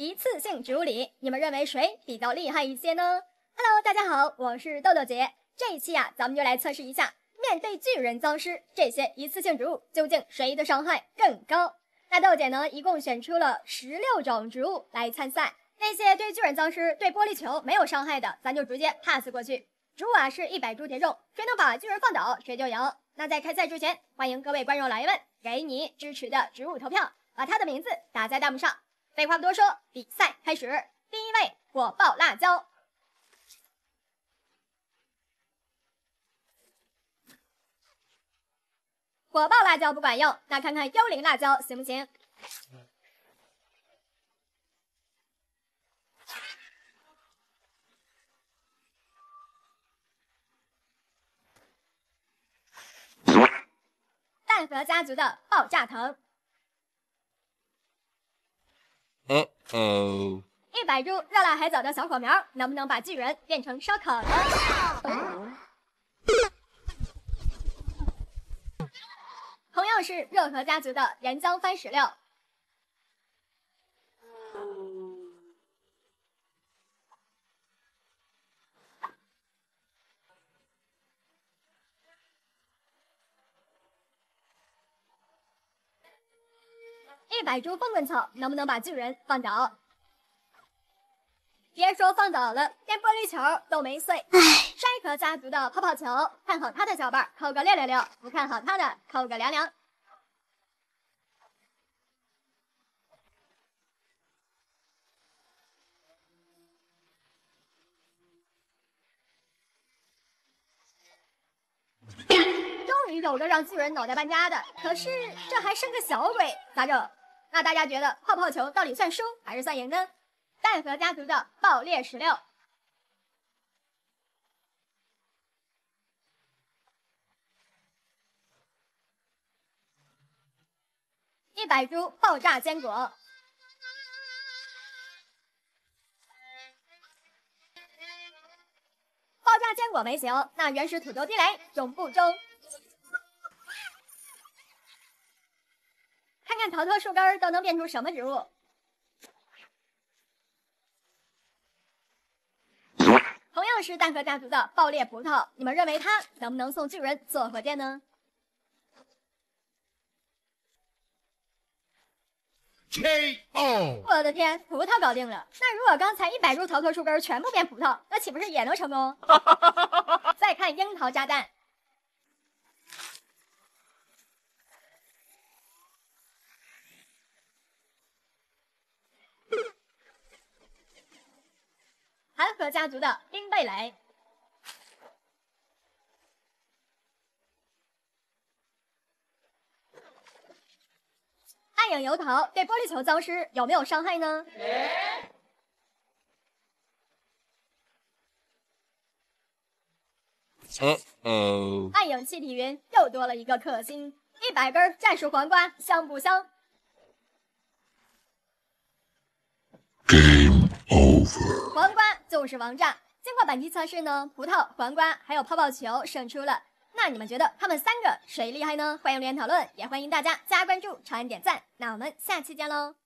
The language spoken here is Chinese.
一次性植物里，你们认为谁比较厉害一些呢？Hello，大家好，我是豆豆姐。这一期呀，咱们就来测试一下，面对巨人僵尸这些一次性植物，究竟谁的伤害更高？那豆姐呢，一共选出了十六种植物来参赛。那些对巨人僵尸、对玻璃球没有伤害的，咱就直接 pass 过去。植物啊是一百株铁种，谁能把巨人放倒，谁就赢。那在开赛之前，欢迎各位观众老爷们给你支持的植物投票，把他的名字打在弹幕上。废话不多说，比赛开始。第一位，火爆辣椒。火爆辣椒不管用，那看看幽灵辣椒行不行？蛋壳家族的爆炸藤。嗯哦，一百株热辣海藻的小火苗，能不能把巨人变成烧烤呢？同样是热河家族的岩浆番石榴。一百株风滚草能不能把巨人放倒？别说放倒了，连玻璃球都没碎。摔壳家族的泡泡球，看好他的小伴扣个六六六，不看好他的扣个凉凉。终于有个让巨人脑袋搬家的，可是这还剩个小鬼，咋整？那大家觉得泡泡球到底算输还是算赢呢？蛋壳家族的爆裂石榴，一百株爆炸坚果，爆炸坚果没行，那原始土豆地雷中不中？看看桃桃树根都能变出什么植物？同样是蛋壳家族的爆裂葡萄，你们认为它能不能送巨人坐火箭呢？KO！我的天，葡萄搞定了。那如果刚才一百株桃桃树根全部变葡萄，那岂不是也能成功？再看樱桃炸弹。寒河家族的冰贝雷，暗影油桃对玻璃球僵尸有没有伤害呢？暗影气体云又多了一个克星，一百根战术黄瓜香不香？黄瓜就是王炸。经过本期测试呢，葡萄、黄瓜还有泡泡球胜出了。那你们觉得他们三个谁厉害呢？欢迎留言讨论，也欢迎大家加关注、长按点赞。那我们下期见喽！